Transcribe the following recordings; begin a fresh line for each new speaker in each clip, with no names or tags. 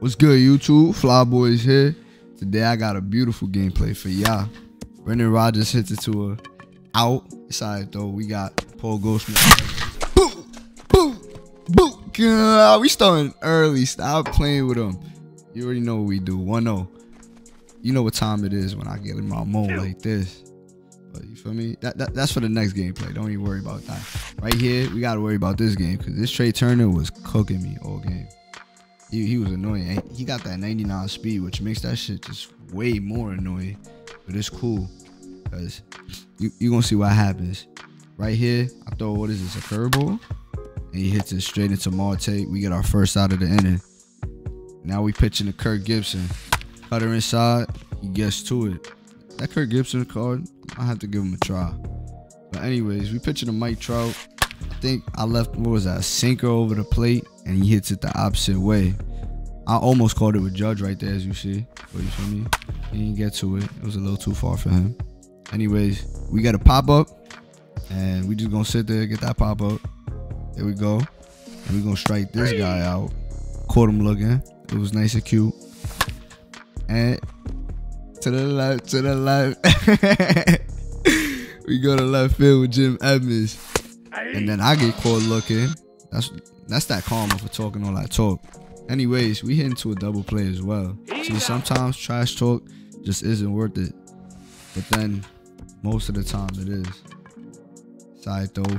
What's good, YouTube? Fly Boys here. Today I got a beautiful gameplay for y'all. Brendan Rodgers hits it to a out. It's alright though. We got Paul Goldschmidt. Boom, boom, boom. God, we starting early. Stop playing with him. You already know what we do. 1-0. You know what time it is when I get in my mode like this. But you feel me? That, that that's for the next gameplay. Don't even worry about that. Right here, we gotta worry about this game because this Trea Turner was cooking me all game. He, he was annoying. He got that 99 speed, which makes that shit just way more annoying. But it's cool because you you gonna see what happens. Right here, I throw what is this a curveball, and he hits it straight into Marte. We get our first out of the inning. Now we pitching to Kirk Gibson. Cutter inside, he gets to it. That Kirk Gibson card, I have to give him a try. But anyways, we pitching to Mike Trout. I think I left what was that a sinker over the plate, and he hits it the opposite way. I almost called it with Judge right there, as you see. But you feel me? He didn't get to it. It was a little too far for him. Anyways, we got a pop up, and we just gonna sit there get that pop up. There we go. And we gonna strike this guy out. Caught him looking. It was nice and cute. And to the left, to the left. we go to left field with Jim Edmonds. And then I get caught looking. That's that's that karma for talking all that talk. Anyways, we hit into a double play as well. See, sometimes trash talk just isn't worth it. But then most of the time it is. Side though.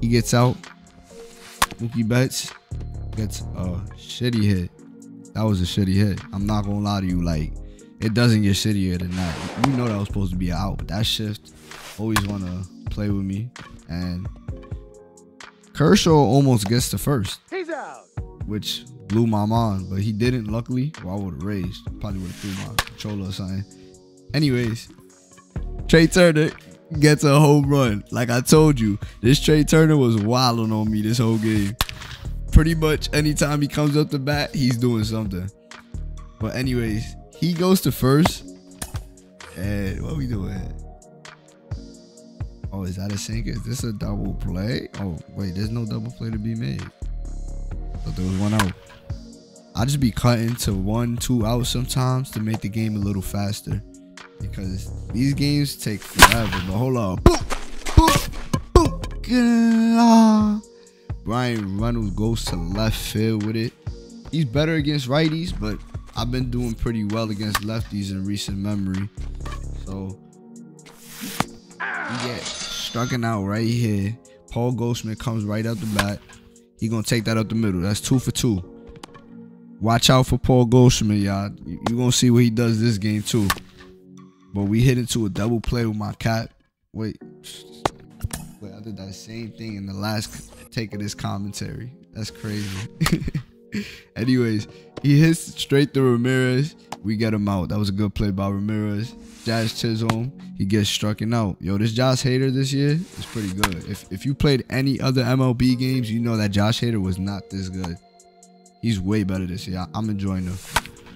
He gets out. Mookie Betts gets a shitty hit. That was a shitty hit. I'm not gonna lie to you, like it doesn't get shittier than that. You know that was supposed to be out, but that shift always wanna play with me. And Kershaw almost gets the first. Which blew my mind, but he didn't luckily, or I would have raised. Probably would have threw my controller or something. Anyways, Trea Turner gets a home run. Like I told you, this Trea Turner was wilding on me this whole game. Pretty much anytime he comes up the bat, he's doing something. But anyways, he goes to first. And what are we doing? Oh, is that a sinker? Is this a double play? Oh, wait, there's no double play to be made. But there was one out. I just be cutting to one, two out sometimes to make the game a little faster. Because these games take forever. But hold on. Boom, boom, boom. Bryan Reynolds goes to left field with it. He's better against righties, but I've been doing pretty well against lefties in recent memory. So we get striking out right here. Paul Goldschmidt comes right out the bat. He gonna take that up the middle. That's two for two. Watch out for Paul Goldschmidt, y'all. You gonna see what he does this game too. But we hit into a double play with my cat. Wait, wait, I did that same thing in the last take of this commentary. That's crazy. Anyways, he hits straight through Ramirez. We get him out. That was a good play by Ramirez. Jazz Chisholm, he gets strucken out. Yo, this Josh Hader this year is pretty good. If if you played any other MLB games, you know that Josh Hader was not this good. He's way better this year. I'm enjoying him.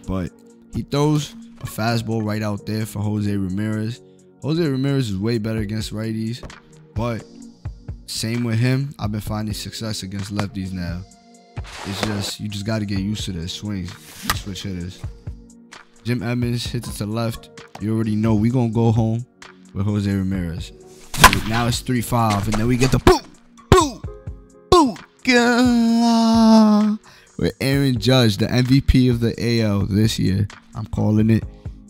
But he throws a fastball right out there for Jose Ramirez. Jose Ramirez is way better against righties, but same with him. I've been finding success against lefties now. It's just you just got to get used to the swings, switch hitters. Jim Edmonds hits it to left. You already know we gonna go home with Jose Ramirez. So now it's three five, and then we get the boom, boom, boom. With Aaron Judge, the MVP of the AL this year. I'm calling it.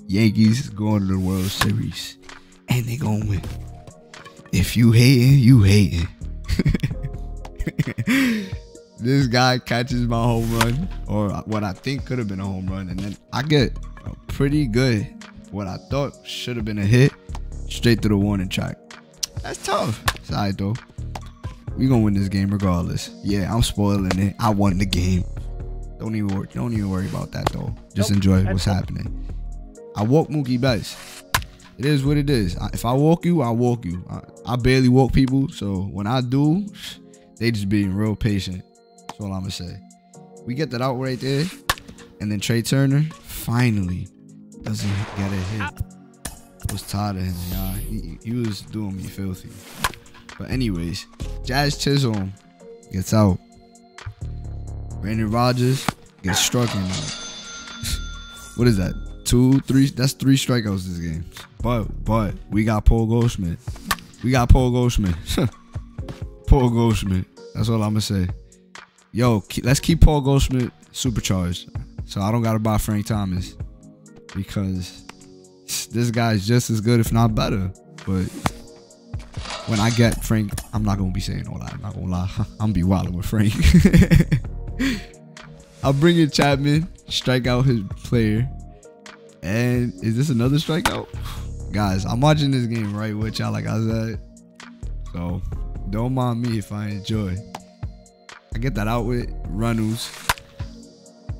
Yankees going to the World Series, and they gonna win. If you hating, you hating. This guy catches my home run, or what I think could have been a home run, and then I get a pretty good, what I thought should have been a hit, straight to the warning track. That's tough. Side though. We gonna win this game regardless. Yeah, I'm spoiling it. I won the game. Don't even worry. Don't even worry about that though. Just
Nope.
enjoy what's happening. I walk Mookie Betts. It is what it is. If I walk you, I walk you. I, I barely walk people, so when I do, they just being real patient. That's all I'm gonna say. We get that out right there, and then Trea Turner finally doesn't get a hit. I was tired of him, y'all. He, he was doing me filthy. But anyways, Jazz Chisholm gets out. Brendan Rodgers gets struck in. what is that? Two, three. That's three strikeouts this game. But but we got Paul Goldschmidt. We got Paul Goldschmidt. Paul Goldschmidt. That's all I'm gonna say. Yo, let's keep Paul Goldschmidt supercharged. So I don't gotta buy Frank Thomas because this guy's just as good, if not better. But when I get Frank, I'm not gonna be saying all that. I'm not gonna lie. I'm gonna be wilding with Frank. I'll bring in Chapman, strike out his player. And is this another strikeout? Guys, I'm watching this game right with y'all, like I said. So don't mind me if I enjoy. I get that out with Reynolds.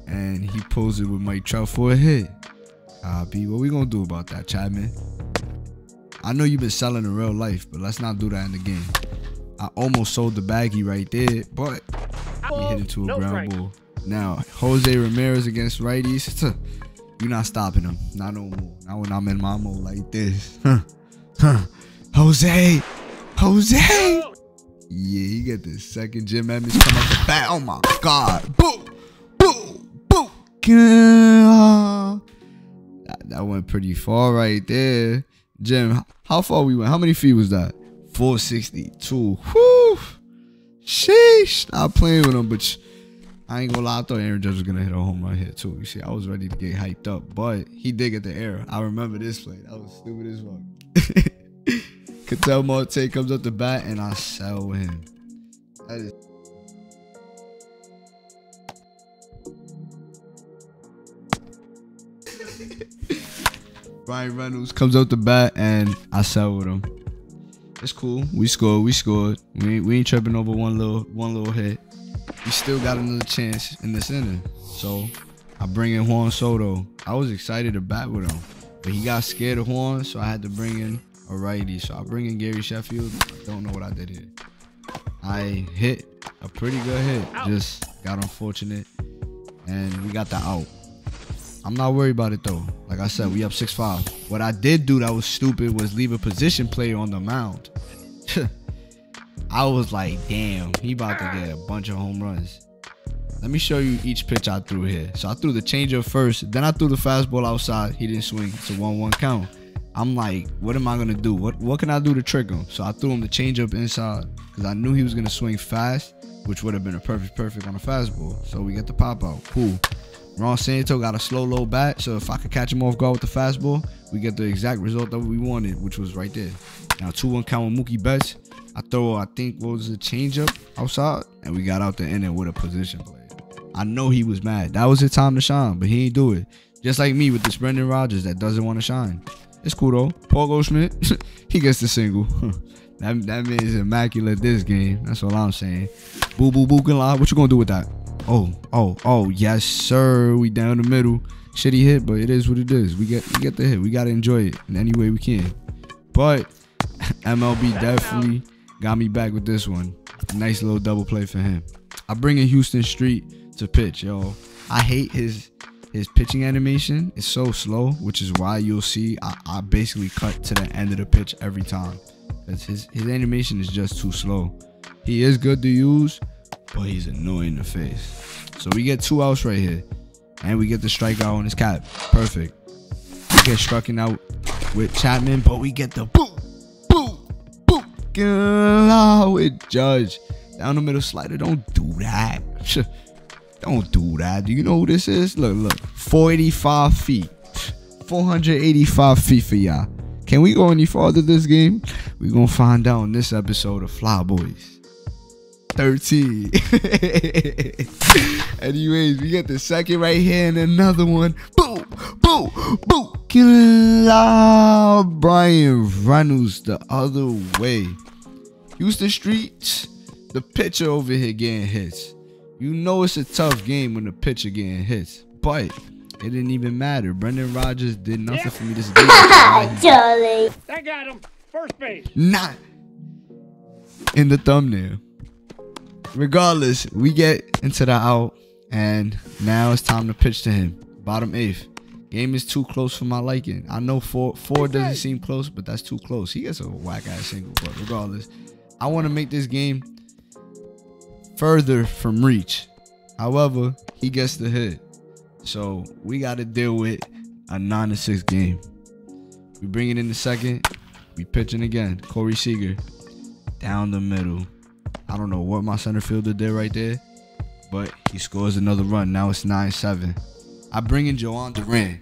And he pulls it with Mike Trout for a hit. Uh, B, what we gonna do about that, Chapman? I know you've been selling in real life, but let's not do that in the game. I almost sold the baggie right there, but he hit into a no ground ball. Now, Jose Ramirez against righties. You're not stopping him. Not no more. Not when I'm in my mode like this. Huh. Huh. Jose! Jose! Yeah, he got the second Jim Edmonds come out the bat. Oh my god. Boom! Boom! Boom! That, that went pretty far right there. Jim, how far we went? How many feet was that? 462. Whew. Sheesh. Stop playing with him, but I ain't gonna lie. I thought Aaron Judge was gonna hit a home run here too. You see, I was ready to get hyped up, but he did get the error. I remember this play. That was stupid as fuck. Ketel Marte comes up the bat and I sell him. That is. Bryan Reynolds comes up the bat and I sell with him. It's cool. We scored. We scored. We ain't, we ain't tripping over one little one little hit we still got another chance in the center. So I bring in Juan Soto. I was excited to bat with him, but he got scared of Juan, so I had to bring in a righty. So I bring in Gary Sheffield. I Don't know what I did here. I hit a pretty good hit, just got unfortunate, and we got the out. I'm not worried about it though. Like I said, we up 6-5. What I did do that was stupid was leave a position player on the mound. I was like, damn, he about to get a bunch of home runs. Let me show you each pitch I threw here. So I threw the changeup first, then I threw the fastball outside. He didn't swing. It's a 1-1 count. I'm like, what am I gonna do? What what can I do to trick him? So I threw him the changeup inside because I knew he was gonna swing fast, which would have been a perfect perfect on a fastball. So we get the pop out. Cool. Ron Santo got a slow low bat, so if I could catch him off guard with the fastball, we get the exact result that we wanted, which was right there. Now 2-1 count with Mookie Betts. I throw, I think, what was the changeup outside, and we got out the inning with a position play. I know he was mad. That was his time to shine, but he ain't do it. Just like me with this Brendan Rodgers that doesn't want to shine. It's cool though. Paul Goldschmidt, he gets the single. that that means immaculate this game. That's all I'm saying. Boo boo boo can lie. What you gonna do with that? Oh oh oh yes sir. We down the middle. Shitty hit, but it is what it is. We get we get the hit. We gotta enjoy it in any way we can. But MLB definitely got me back with this one. Nice little double play for him. I bring in Huston Street to pitch, yo. I hate his his pitching animation. is so slow, which is why you'll see I, I basically cut to the end of the pitch every time. His his animation is just too slow. He is good to use, but he's annoying to face. So we get two outs right here. And we get the strikeout on his cap. Perfect. We get struck out with Chapman, but we get the boom fucking with Judge. Down the middle slider. Don't do that. Don't do that. Do you know who this is? Look, look. 485 feet. 485 feet for y'all. Can we go any farther this game? We're going to find out in this episode of Fly Boys. 13. Anyways, we got the second right here and another one. Boom, boom, boom. Kill Bryan Reynolds the other way. Huston Street, the pitcher over here getting hits. You know it's a tough game when the pitcher getting hits, but it didn't even matter. Brendan Rodgers did nothing yep. for me this game.
Charlie. That got him. First base.
Not in the thumbnail. Regardless, we get into the out, and now it's time to pitch to him. Bottom eighth. Game is too close for my liking. I know four four doesn't seem close, but that's too close. He gets a whack ass single, but regardless, I want to make this game further from reach. However, he gets the hit. So we got to deal with a nine to six game. We bring it in the second. We pitching again. Corey Seager down the middle. I don't know what my center fielder did right there, but he scores another run. Now it's 9 7. I bring in Jhoan Duran.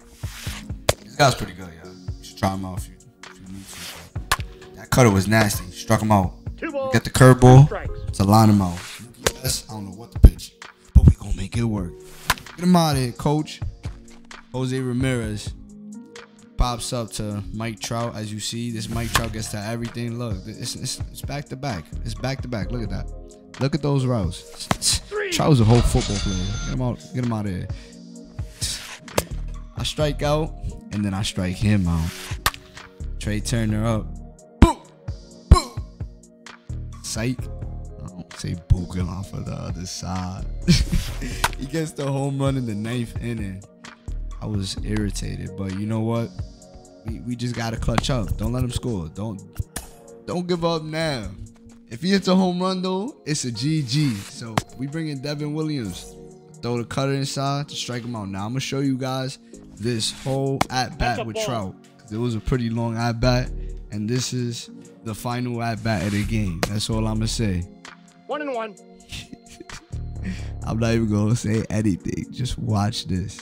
This guy's pretty good, y'all. You should try him out if you, if you need to. That cutter was nasty. Struck him out.
Two balls.
Get the curveball to line him out. Yes, I don't know what to pitch, but we gonna make it work. Get him out of here, coach. Jose Ramirez pops up to Mike Trout. As you see, this Mike Trout gets to everything. Look, it's, it's, it's back to back. It's back to back. Look at that. Look at those routes. Trout's a whole football player. Get him out. Get him out of here. I strike out, and then I strike him out. Trea Turner up. Boom, boom. Psych. Say booking off of the other side. he gets the home run in the ninth inning. I was irritated, but you know what? We, we just gotta clutch up. Don't let him score. Don't don't give up now. If he hits a home run though, it's a GG. So we bring in Devin Williams. Throw the cutter inside to strike him out. Now I'm gonna show you guys this whole at bat with
ball.
Trout. It was a pretty long at bat, and this is the final at bat of the game. That's all I'm gonna say.
One and one.
I'm not even gonna say anything. Just watch this.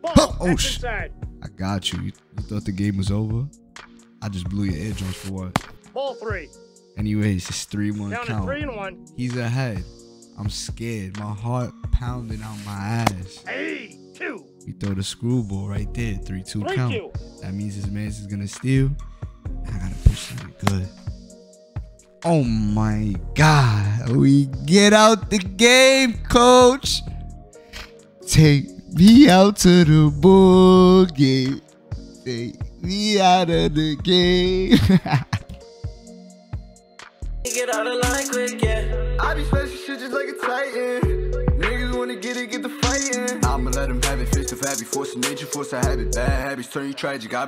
Ball.
Oh,
That's
sh-
inside.
I got you. You you thought the game was over? I just blew your eardrums for what?
Ball three.
Anyways, it's 3 1
Down to
count.
three and one.
He's ahead. I'm scared. My heart pounding out my ass.
Hey, two.
We throw the screwball right there. 3 2 count.
two.
That means his man's is gonna steal. I gotta push it good. Oh my god. We get out the game, coach. Take me out to the ball game. Take me out of the game.
Get out of line quick, yeah.
I be special shit just like a titan. Niggas wanna get it, get the fighting. I'ma let them have it, fist of habit, force of nature, force a habit. Bad habits turn you tragic. I